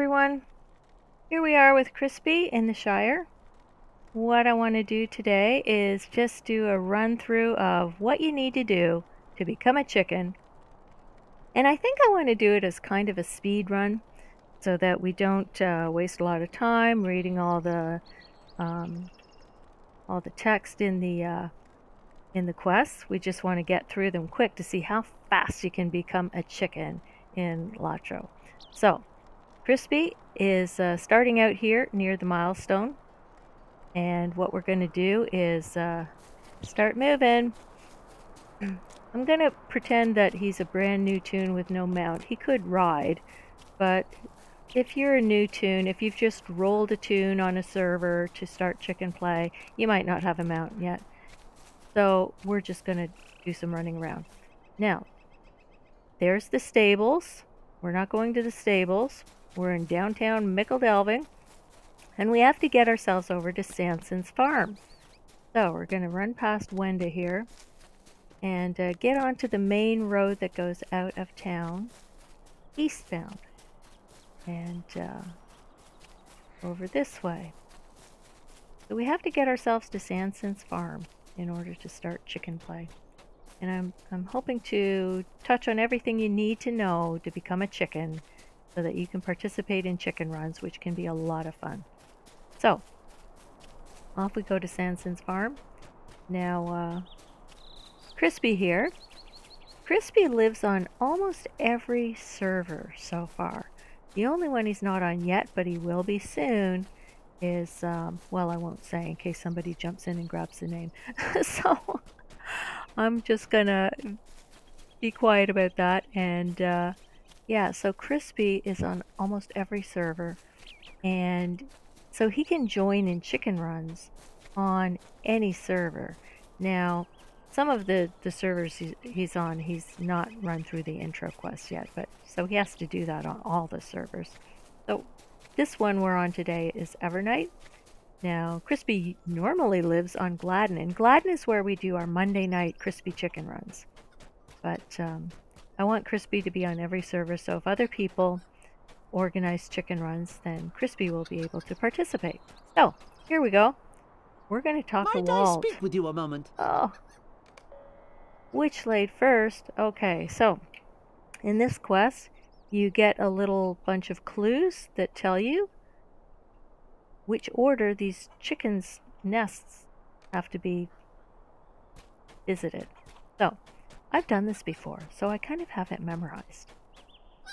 everyone. Here we are with Cryspea in the Shire. What I want to do today is just do a run through of what you need to do to become a chicken. And I think I want to do it as kind of a speed run so that we don't uh, waste a lot of time reading all the um, all the text in the uh, in the quests. We just want to get through them quick to see how fast you can become a chicken in LOTRO. So, Cryspea is uh, starting out here near the milestone. And what we're going to do is uh, start moving. I'm going to pretend that he's a brand new toon with no mount. He could ride, but if you're a new toon, if you've just rolled a toon on a server to start chicken play, you might not have a mount yet. So we're just going to do some running around. Now, there's the stables. We're not going to the stables. We're in downtown Delving, And we have to get ourselves over to Sanson's farm. So we're going to run past Wenda here and uh, get onto the main road that goes out of town eastbound and uh, over this way. So we have to get ourselves to Sanson's farm in order to start chicken play. And I'm, I'm hoping to touch on everything you need to know to become a chicken so that you can participate in chicken runs, which can be a lot of fun. So, off we go to Sanson's farm. Now, uh, Cryspea here. Cryspea lives on almost every server so far. The only one he's not on yet, but he will be soon, is, um, well, I won't say in case somebody jumps in and grabs the name. so, I'm just gonna be quiet about that and uh, yeah, so Cryspea is on almost every server, and so he can join in chicken runs on any server. Now, some of the, the servers he's on, he's not run through the intro quest yet, but so he has to do that on all the servers. So this one we're on today is Evernight. Now, Cryspea normally lives on Gladden, and Gladden is where we do our Monday night Cryspea chicken runs. But um, I want Cryspea to be on every server, so if other people organize chicken runs, then Cryspea will be able to participate. So, here we go. We're going to talk Might to Wald. I speak with you a moment? Oh. Which laid first? Okay, so in this quest, you get a little bunch of clues that tell you which order these chickens' nests have to be visited. So, I've done this before, so I kind of have it memorized.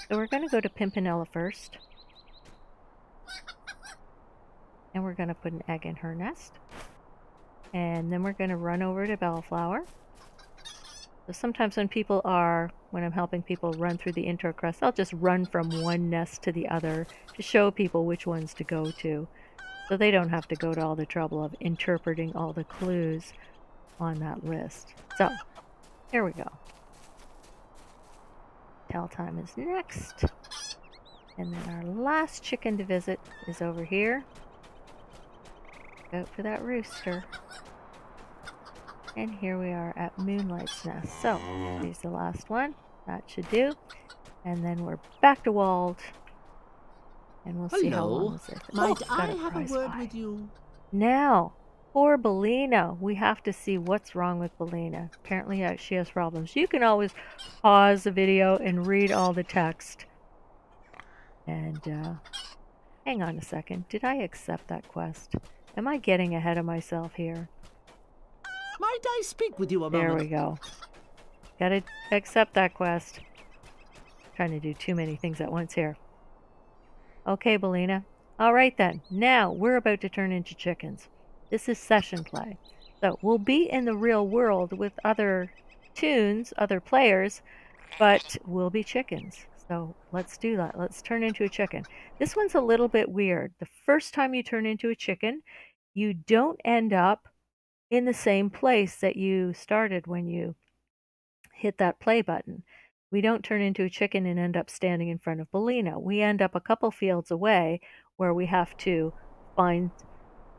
So we're going to go to Pimpinella first. And we're going to put an egg in her nest. And then we're going to run over to Bellflower. So sometimes when people are, when I'm helping people run through the intro crest, I'll just run from one nest to the other to show people which ones to go to. So they don't have to go to all the trouble of interpreting all the clues on that list. So here we go. Tell time is next. And then our last chicken to visit is over here. Out for that rooster. And here we are at Moonlight's Nest. So, here's the last one. That should do. And then we're back to Wald. And we'll Hello. see how long this is. Might Oh, I have a word pie. with you? Now, poor Belina. We have to see what's wrong with Belina. Apparently uh, she has problems. You can always pause the video and read all the text. And, uh, hang on a second. Did I accept that quest? Am I getting ahead of myself here? Might I speak with you a There moment? we go. Gotta accept that quest. Trying to do too many things at once here. Okay, Belina. All right then. Now we're about to turn into chickens. This is session play. So we'll be in the real world with other toons, other players, but we'll be chickens. So let's do that. Let's turn into a chicken. This one's a little bit weird. The first time you turn into a chicken, you don't end up in the same place that you started when you hit that play button. We don't turn into a chicken and end up standing in front of Belina. We end up a couple fields away where we have to find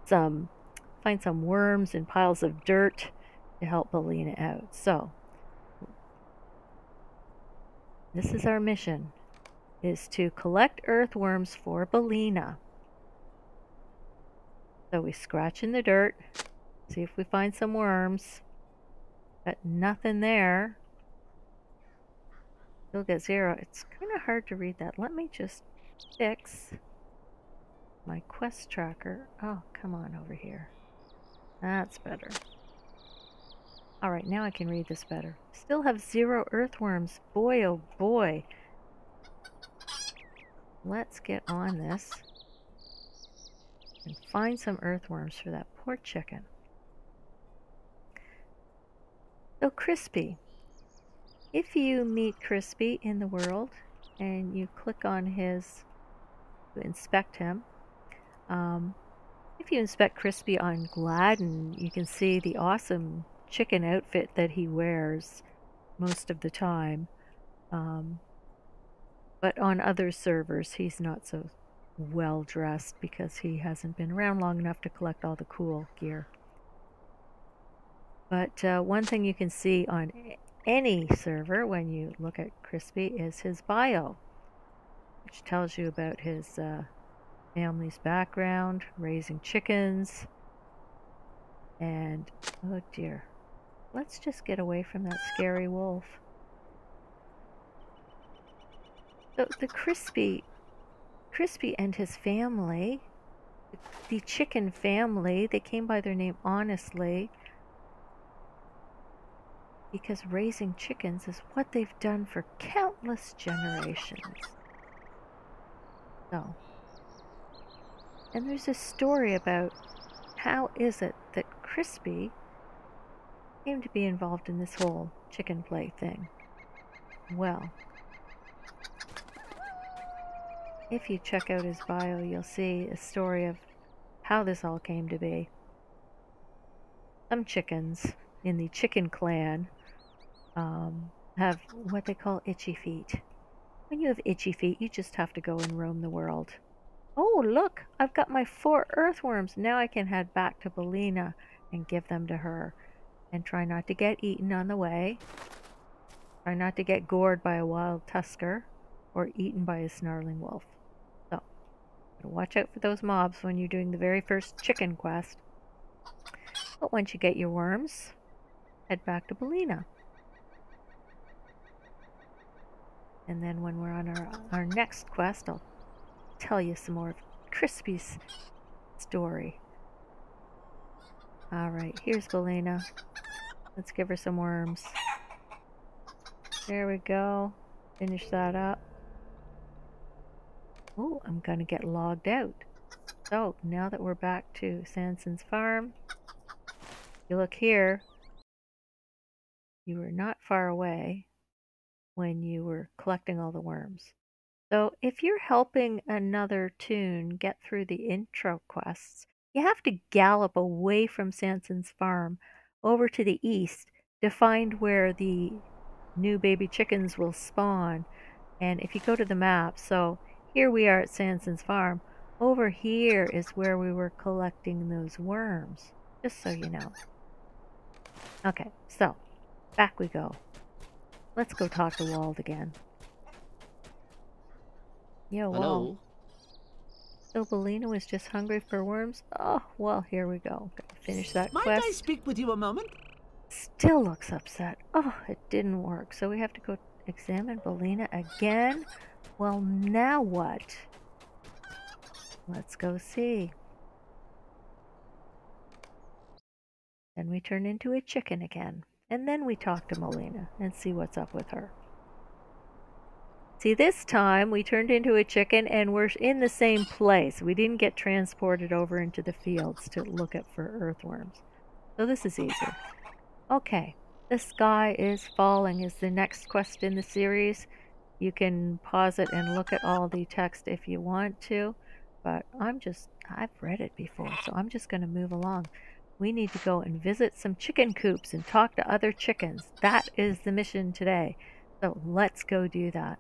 some find some worms and piles of dirt to help Belina out. So this is our mission. is to collect earthworms for Bellina. So we scratch in the dirt, see if we find some worms. But nothing there. Still get zero. It's kind of hard to read that. Let me just fix my quest tracker. Oh, come on over here. That's better. Alright, now I can read this better. Still have zero earthworms. Boy, oh boy. Let's get on this and find some earthworms for that poor chicken. So Cryspea, if you meet Cryspea in the world and you click on his inspect him, um, if you inspect Cryspea on Gladden, you can see the awesome chicken outfit that he wears most of the time. Um, but on other servers, he's not so well dressed because he hasn't been around long enough to collect all the cool gear. But uh, one thing you can see on any server when you look at Cryspea is his bio, which tells you about his uh, family's background, raising chickens, and oh dear, let's just get away from that scary wolf. So the Cryspea, Cryspea and his family, the chicken family, they came by their name honestly because raising chickens is what they've done for countless generations. So, and there's a story about how is it that Cryspea came to be involved in this whole chicken play thing. Well, if you check out his bio, you'll see a story of how this all came to be. Some chickens in the chicken clan um, have what they call itchy feet. When you have itchy feet, you just have to go and roam the world. Oh, look, I've got my four earthworms. Now I can head back to Bellina and give them to her. And try not to get eaten on the way. Try not to get gored by a wild tusker or eaten by a snarling wolf. So, watch out for those mobs when you're doing the very first chicken quest. But once you get your worms, head back to Bellina. And then when we're on our, our next quest, I'll tell you some more of Cryspea's story. Alright, here's Belena. Let's give her some worms. There we go. Finish that up. Oh, I'm going to get logged out. So, now that we're back to Sanson's farm, you look here, you were not far away when you were collecting all the worms. So if you're helping another toon get through the intro quests, you have to gallop away from Sanson's farm over to the east to find where the new baby chickens will spawn. And if you go to the map, so here we are at Sanson's farm. Over here is where we were collecting those worms, just so you know. Okay, so back we go. Let's go talk to Wald again. Wald. So Bellina was just hungry for worms? Oh, well, here we go. Gotta finish that Might quest. I speak with you a moment? Still looks upset. Oh, it didn't work. So we have to go examine Bellina again? Well, now what? Let's go see. Then we turn into a chicken again. And then we talk to Molina and see what's up with her. See, this time we turned into a chicken and we're in the same place. We didn't get transported over into the fields to look at for earthworms. So this is easier. Okay, the sky is falling is the next quest in the series. You can pause it and look at all the text if you want to, but I'm just, I've read it before, so I'm just going to move along. We need to go and visit some chicken coops and talk to other chickens. That is the mission today. So let's go do that.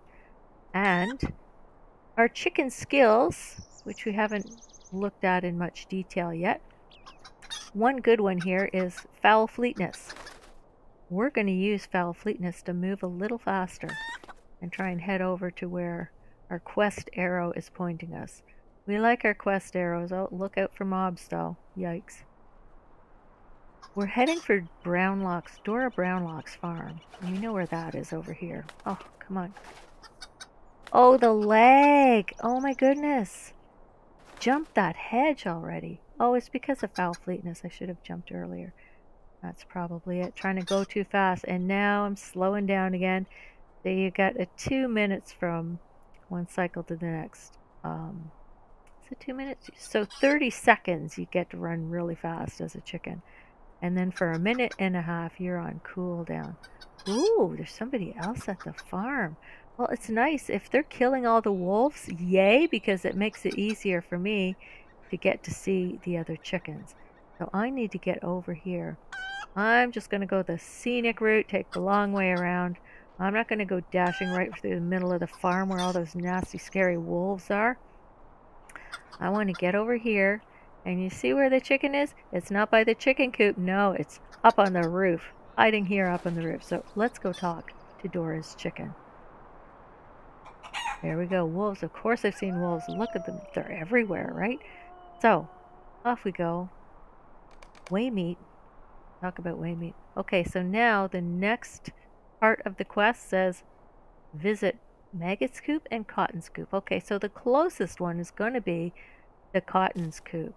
And our chicken skills, which we haven't looked at in much detail yet. One good one here is fowl fleetness. We're going to use fowl fleetness to move a little faster and try and head over to where Our quest arrow is pointing us. We like our quest arrows. Oh, look out for mobs though. Yikes. We're heading for Brownlock's, Dora Brownlock's farm. You know where that is over here. Oh, come on. Oh, the leg! Oh my goodness! Jumped that hedge already. Oh, it's because of fowl fleetness. I should have jumped earlier. That's probably it. Trying to go too fast. And now I'm slowing down again. So you got a two minutes from one cycle to the next. Um, is it two minutes? So 30 seconds you get to run really fast as a chicken. And then for a minute and a half you're on cooldown. Ooh, there's somebody else at the farm. Well, it's nice. If they're killing all the wolves, yay, because it makes it easier for me to get to see the other chickens. So I need to get over here. I'm just going to go the scenic route, take the long way around. I'm not going to go dashing right through the middle of the farm where all those nasty, scary wolves are. I want to get over here. And you see where the chicken is? It's not by the chicken coop. No, it's up on the roof. Hiding here up on the roof. So let's go talk to Dora's chicken. There we go. Wolves. Of course I've seen wolves. Look at them. They're everywhere, right? So, off we go. Waymeet. Talk about Waymeet. Okay, so now the next part of the quest says visit Maggot's Coop and Cotton's Coop. Okay, so the closest one is going to be the Cotton's Coop.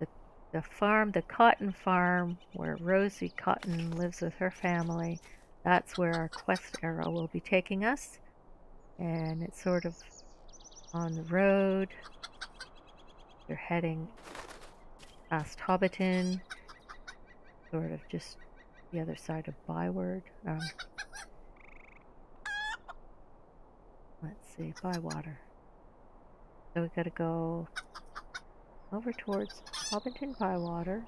The, the farm, the cotton farm, where Rosie Cotton lives with her family. That's where our quest arrow will be taking us and it's sort of on the road. They're heading past Hobbiton, sort of just the other side of Byward. Um, let's see, Bywater. So we've gotta go over towards Hobbiton Bywater,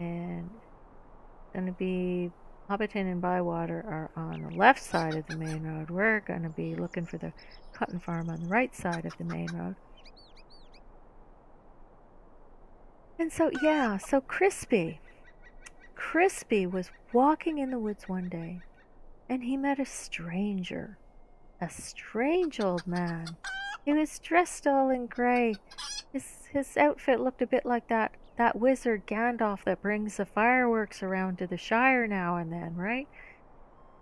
and it's gonna be Hobbiton and Bywater are on the left side of the main road. We're going to be looking for the cotton farm on the right side of the main road. And so, yeah, so Cryspea. Cryspea was walking in the woods one day and he met a stranger. A strange old man. He was dressed all in gray. His, his outfit looked a bit like that that wizard Gandalf that brings the fireworks around to the Shire now and then, right?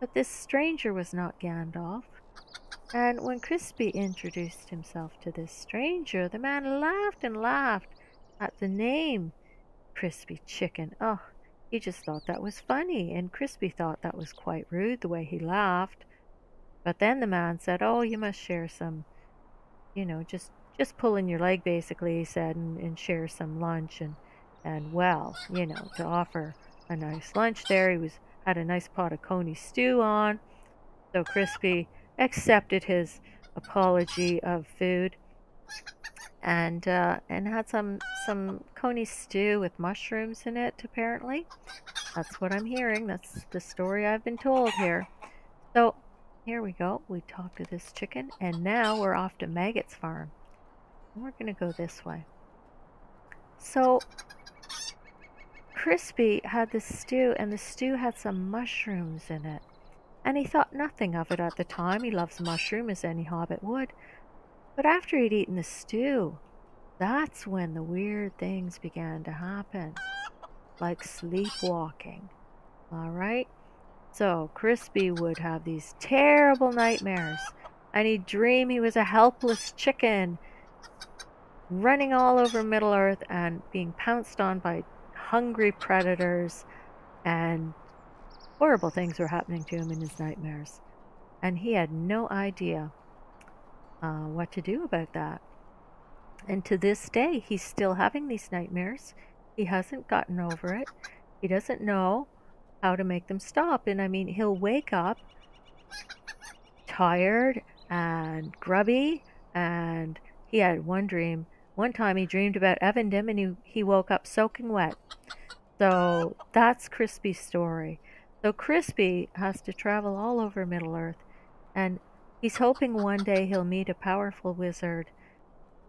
But this stranger was not Gandalf. And when Cryspea introduced himself to this stranger, the man laughed and laughed at the name Cryspea Chicken. Oh, he just thought that was funny, and Cryspea thought that was quite rude the way he laughed. But then the man said, Oh, you must share some, you know, just just pulling your leg basically, he said, and, and share some lunch and and well, you know, to offer a nice lunch there. He was had a nice pot of coney stew on. So Cryspea accepted his apology of food and uh, and had some some coney stew with mushrooms in it apparently. That's what i'm hearing. That's the story i've been told here. So here we go. We talked to this chicken and now we're off to maggot's farm we're gonna go this way so Cryspea had the stew, and the stew had some mushrooms in it. And he thought nothing of it at the time. He loves mushroom as any hobbit would. But after he'd eaten the stew, that's when the weird things began to happen. Like sleepwalking. Alright? So, Cryspea would have these terrible nightmares. And he'd dream he was a helpless chicken running all over Middle Earth and being pounced on by hungry predators, and horrible things were happening to him in his nightmares. And he had no idea uh, what to do about that. And to this day, he's still having these nightmares. He hasn't gotten over it. He doesn't know how to make them stop. And I mean, he'll wake up tired and grubby. And he had one dream one time he dreamed about Evendim and he, he woke up soaking wet. So that's Cryspea's story. So Cryspea has to travel all over Middle Earth and he's hoping one day he'll meet a powerful wizard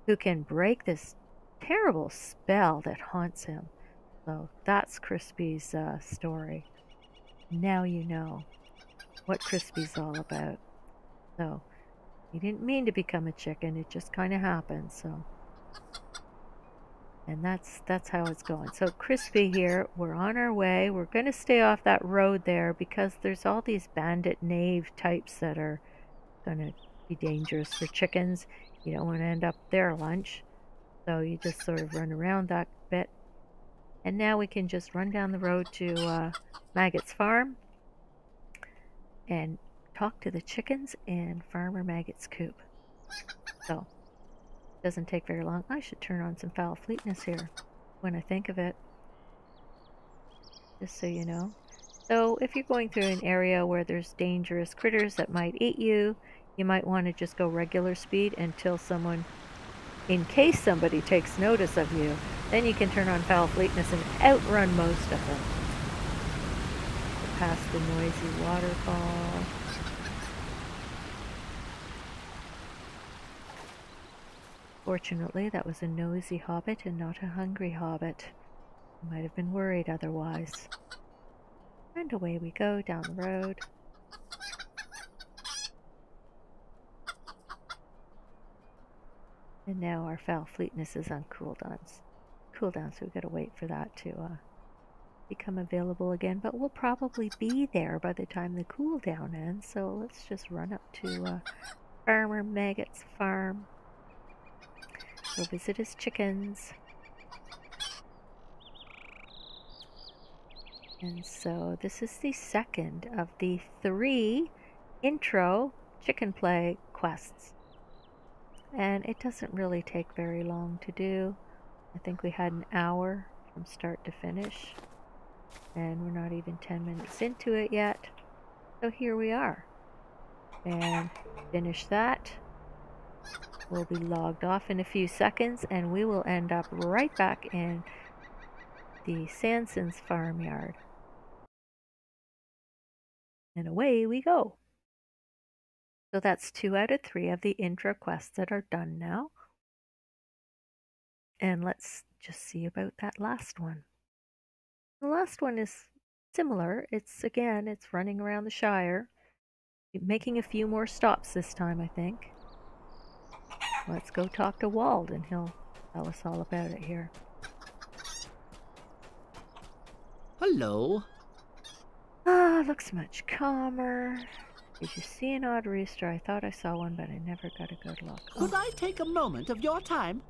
who can break this terrible spell that haunts him. So that's Cryspea's uh, story. Now you know what Cryspea's all about. So He didn't mean to become a chicken, it just kind of happened, so. And that's that's how it's going. So Cryspea here, we're on our way. We're going to stay off that road there because there's all these bandit knave types that are going to be dangerous for chickens. You don't want to end up their lunch. So you just sort of run around that bit. And now we can just run down the road to uh, Maggot's farm and talk to the chickens in Farmer Maggot's coop. So doesn't take very long. I should turn on some fowl fleetness here when I think of it. Just so you know. So if you're going through an area where there's dangerous critters that might eat you, you might want to just go regular speed until someone, in case somebody takes notice of you, then you can turn on fowl fleetness and outrun most of them. Past the noisy waterfall. Fortunately, that was a nosy hobbit and not a hungry hobbit. I might have been worried otherwise. And away we go down the road. And now our fowl fleetness is on cooldowns. Cooldown, so we gotta wait for that to uh, become available again. But we'll probably be there by the time the cooldown ends. So let's just run up to uh, Farmer Maggot's farm. Go visit his chickens. And so this is the second of the three intro chicken play quests. And it doesn't really take very long to do. I think we had an hour from start to finish. And we're not even 10 minutes into it yet. So here we are. And finish that will be logged off in a few seconds and we will end up right back in the Sanson's farmyard. And away we go. So that's two out of three of the intro quests that are done now. And let's just see about that last one. The last one is similar. It's again, it's running around the Shire, making a few more stops this time, I think. Let's go talk to Wald and he'll tell us all about it here. Hello. Ah, looks much calmer. Did you see an odd rooster? I thought I saw one, but I never got a good look. Could oh. I take a moment of your time?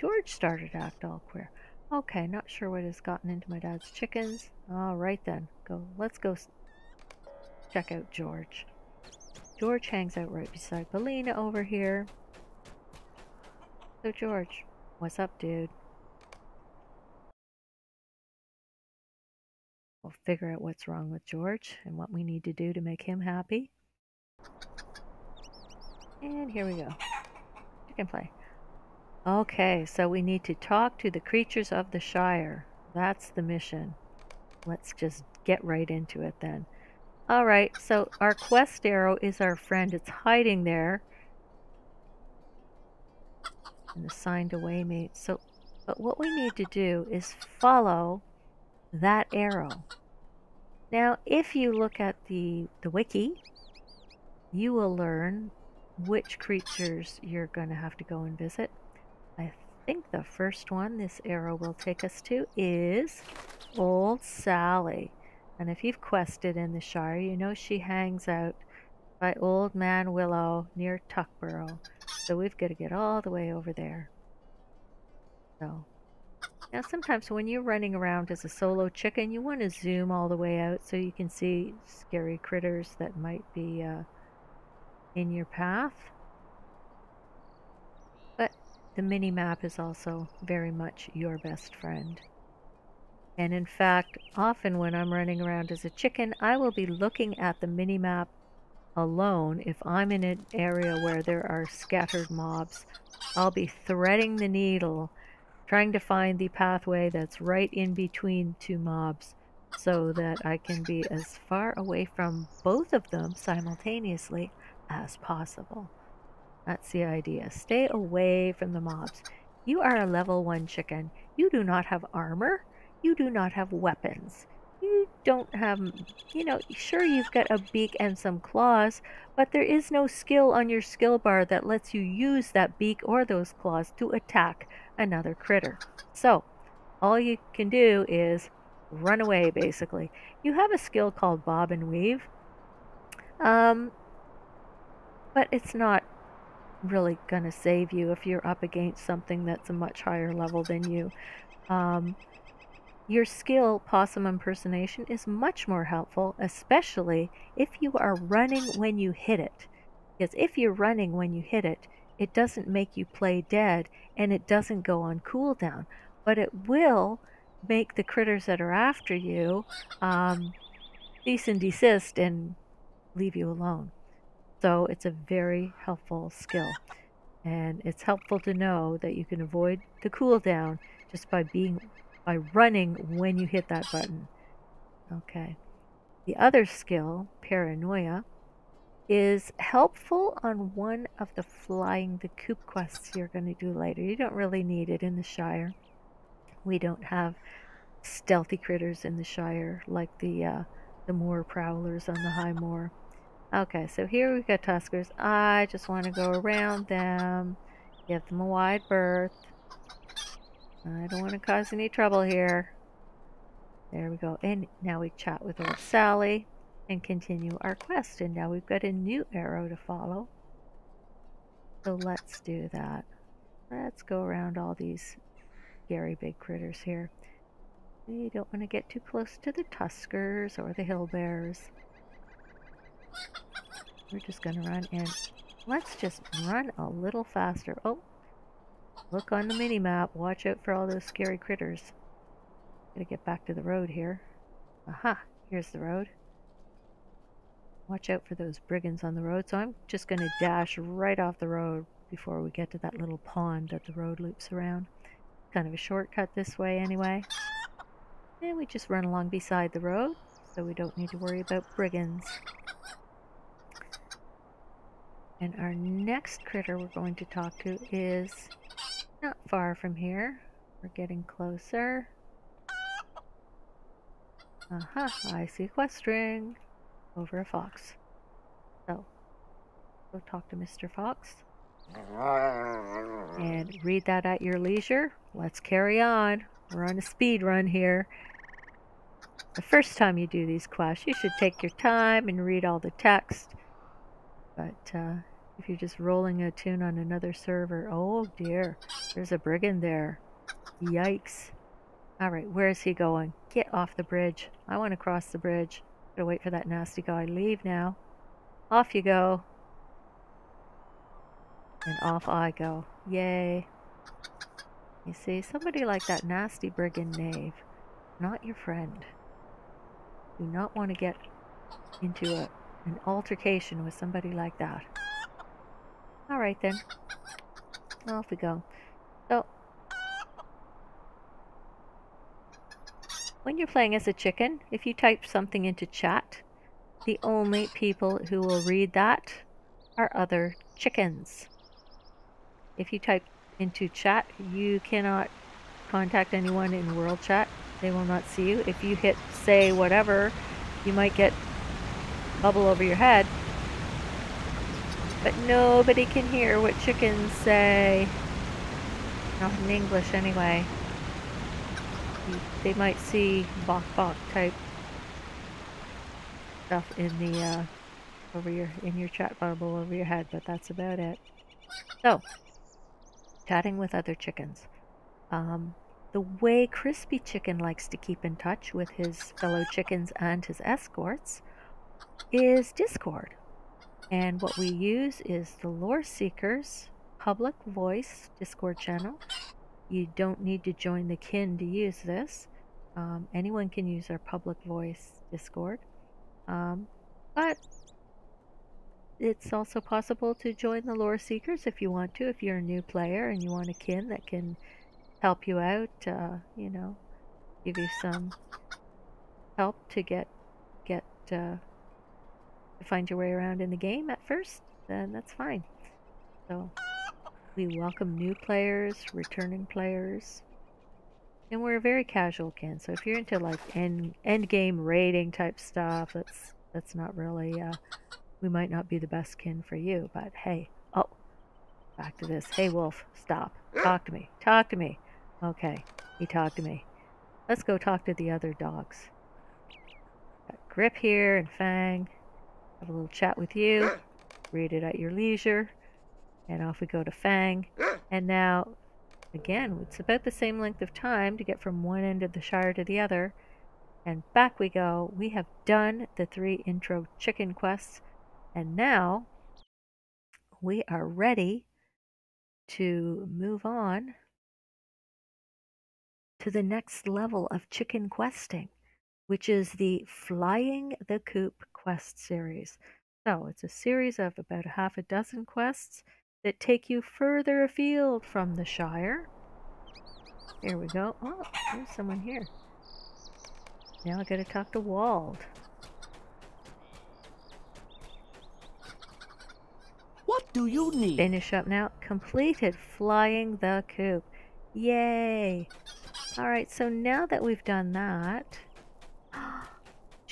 George started to act all queer. Okay, not sure what has gotten into my dad's chickens. All right then, go. Let's go check out George. George hangs out right beside Billina over here. So George, what's up, dude? We'll figure out what's wrong with George and what we need to do to make him happy. And here we go. Chicken play. Okay, so we need to talk to the creatures of the Shire. That's the mission. Let's just get right into it then. Alright, so our quest arrow is our friend. It's hiding there assigned away Waymeet. So, but what we need to do is follow that arrow. Now, if you look at the, the wiki, you will learn which creatures you're going to have to go and visit. I think the first one this arrow will take us to is Old Sally. And if you've quested in the Shire, you know she hangs out by Old Man Willow near Tuckborough. So we've got to get all the way over there. So, now sometimes when you're running around as a solo chicken, you want to zoom all the way out so you can see scary critters that might be uh, in your path. But the mini map is also very much your best friend. And in fact, often when I'm running around as a chicken, I will be looking at the mini map alone, if I'm in an area where there are scattered mobs, I'll be threading the needle, trying to find the pathway that's right in between two mobs so that I can be as far away from both of them simultaneously as possible. That's the idea. Stay away from the mobs. You are a level 1 chicken. You do not have armor. You do not have weapons. Don't have, you know, sure you've got a beak and some claws, but there is no skill on your skill bar that lets you use that beak or those claws to attack another critter. So, all you can do is run away, basically. You have a skill called bob and weave, um, but it's not really going to save you if you're up against something that's a much higher level than you. Um, your skill, Possum Impersonation, is much more helpful, especially if you are running when you hit it. Because if you're running when you hit it, it doesn't make you play dead and it doesn't go on cooldown, but it will make the critters that are after you um, cease and desist and leave you alone. So it's a very helpful skill. And it's helpful to know that you can avoid the cooldown just by being by running when you hit that button. Okay. The other skill, paranoia, is helpful on one of the flying the coop quests you're going to do later. You don't really need it in the Shire. We don't have stealthy critters in the Shire like the uh, the moor prowlers on the high moor. Okay, so here we've got Tuskers. I just want to go around them, give them a wide berth. I don't want to cause any trouble here. There we go. And now we chat with old Sally and continue our quest. And now we've got a new arrow to follow. So let's do that. Let's go around all these scary big critters here. You don't want to get too close to the Tuskers or the Hill Bears. We're just going to run in. Let's just run a little faster. Oh, Look on the mini-map. Watch out for all those scary critters. Gotta get back to the road here. Aha! Here's the road. Watch out for those brigands on the road. So I'm just gonna dash right off the road before we get to that little pond that the road loops around. Kind of a shortcut this way anyway. And we just run along beside the road so we don't need to worry about brigands. And our next critter we're going to talk to is not far from here. We're getting closer. Aha, uh -huh, I see Questring over a fox. So, go talk to Mr. Fox. And read that at your leisure. Let's carry on. We're on a speed run here. The first time you do these quests, you should take your time and read all the text. But uh, if you're just rolling a toon on another server. Oh dear, there's a brigand there. Yikes. Alright, where is he going? Get off the bridge. I want to cross the bridge. Gotta wait for that nasty guy. Leave now. Off you go. And off I go. Yay. You see, somebody like that nasty brigand knave, not your friend. Do not want to get into a, an altercation with somebody like that. Alright then. Off we go. So, when you're playing as a chicken, if you type something into chat, the only people who will read that are other chickens. If you type into chat, you cannot contact anyone in world chat. They will not see you. If you hit say whatever, you might get bubble over your head but nobody can hear what chickens say. Not in English anyway. They might see bok bok type stuff in the uh, over your in your chat bubble over your head, but that's about it. So, chatting with other chickens. Um, the way Cryspea Chicken likes to keep in touch with his fellow chickens and his escorts is Discord. And what we use is the Lore Seekers public voice Discord channel. You don't need to join the kin to use this. Um, anyone can use our public voice Discord. Um, but it's also possible to join the Lore Seekers if you want to, if you're a new player and you want a kin that can help you out, uh, you know, give you some help to get get uh, find your way around in the game at first, then that's fine. So we welcome new players, returning players. And we're a very casual kin, so if you're into like end end game raiding type stuff, that's that's not really uh we might not be the best kin for you, but hey. Oh. Back to this. Hey wolf, stop. Talk to me. Talk to me. Okay. He talked to me. Let's go talk to the other dogs. Got Grip here and Fang. Have a little chat with you. Read it at your leisure. And off we go to Fang. And now Again, it's about the same length of time to get from one end of the Shire to the other. And back we go. We have done the three intro chicken quests. And now we are ready to move on to the next level of chicken questing, which is the Flying the Coop quest series. So it's a series of about a half a dozen quests that take you further afield from the Shire. Here we go. Oh, there's someone here. Now I gotta talk to Wald. What do you need? Finish up now. Completed flying the coop. Yay! Alright, so now that we've done that...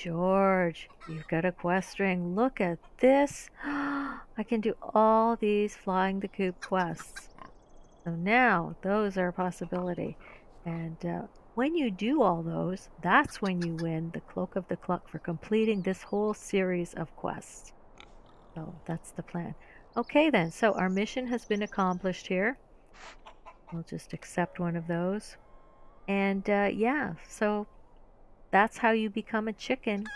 George, you've got a quest ring. Look at this. I can do all these flying the coop quests. So now those are a possibility. And uh, when you do all those, that's when you win the Cloak of the Cluck for completing this whole series of quests. So that's the plan. Okay then, so our mission has been accomplished here. We'll just accept one of those. And uh, yeah, so that's how you become a chicken.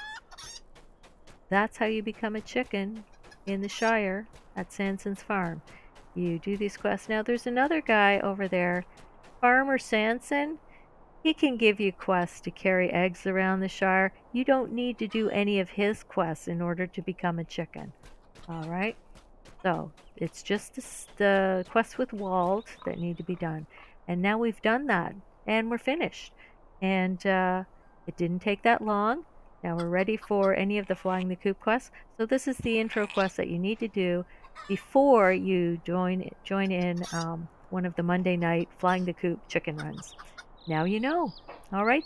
That's how you become a chicken in the Shire at Sanson's farm. You do these quests. Now there's another guy over there, Farmer Sanson. He can give you quests to carry eggs around the Shire. You don't need to do any of his quests in order to become a chicken. Alright? So, it's just the, the quests with Wald that need to be done. And now we've done that. And we're finished. And uh, it didn't take that long. Now we're ready for any of the Flying the Coop quests. So this is the intro quest that you need to do before you join join in um, one of the Monday night Flying the Coop chicken runs. Now you know. All right.